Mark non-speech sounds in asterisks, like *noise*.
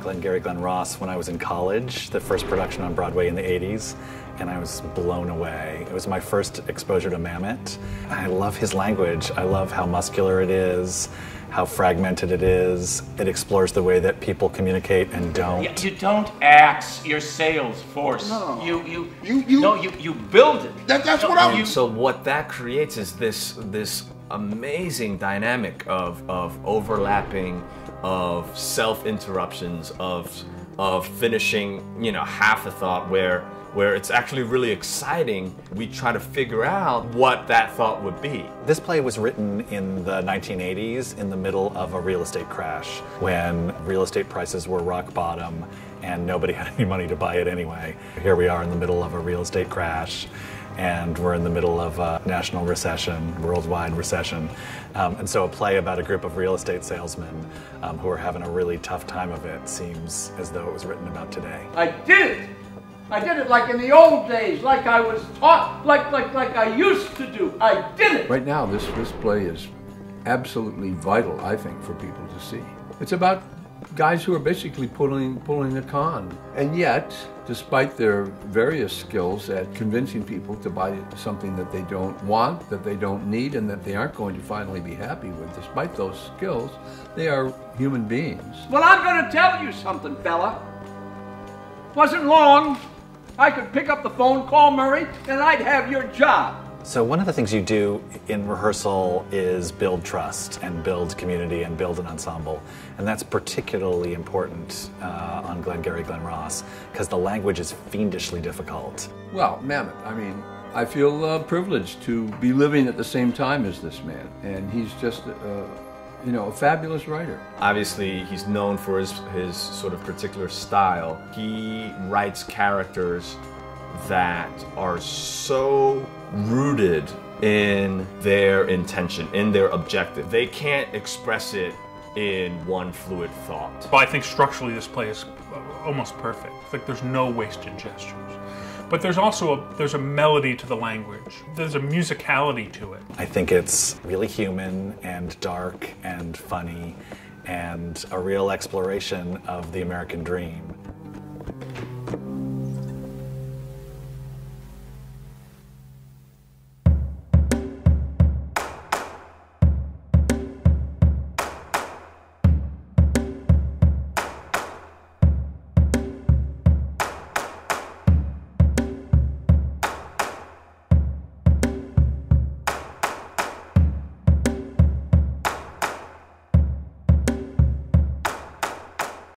Glengarry Glen Ross when I was in college, the first production on Broadway in the 80s, and I was blown away. It was my first exposure to Mamet. I love his language. I love how muscular it is, how fragmented it is. It explores the way that people communicate and don't. You, you don't axe your sales force. No. You you You- you- no you you build it. That- that's No, what I'm- you- So what that creates is this this amazing dynamic of of overlapping, of self interruptions, of of finishing you know half a thought where where it's actually really exciting. We try to figure out what that thought would be. This play was written in the 1980s in the middle of a real estate crash when real estate prices were rock bottom and nobody *laughs* had any money to buy it anyway. Here we are in the middle of a real estate crash and we're in the middle of a national recession, worldwide recession. Um, and so a play about a group of real estate salesmen um, who are having a really tough time of it seems as though it was written about today. I did it. I did it like in the old days, like I was taught, like like like I used to do. I did it. Right now, this, this play is absolutely vital, I think, for people to see. It's about guys who are basically pulling, pulling a con. And yet, despite their various skills at convincing people to buy something that they don't want, that they don't need, and that they aren't going to finally be happy with, despite those skills, they are human beings. Well, I'm going to tell you something, fella. Wasn't long. I could pick up the phone, call Murray, and I'd have your job. So one of the things you do in rehearsal is build trust and build community and build an ensemble, and that's particularly important uh, on Glengarry Glen Ross because the language is fiendishly difficult. Well, Mamet, I mean, I feel uh, privileged to be living at the same time as this man, and he's just, uh, you know, a fabulous writer. Obviously, he's known for his, his sort of particular style. He writes characters that are so rooted in their intention, in their objective. They can't express it in one fluid thought. Well, I think structurally this play is uh, almost perfect. Like there's no wasted gestures. But there's also a there's a melody to the language. There's a musicality to it. I think it's really human and dark and funny and a real exploration of the American dream.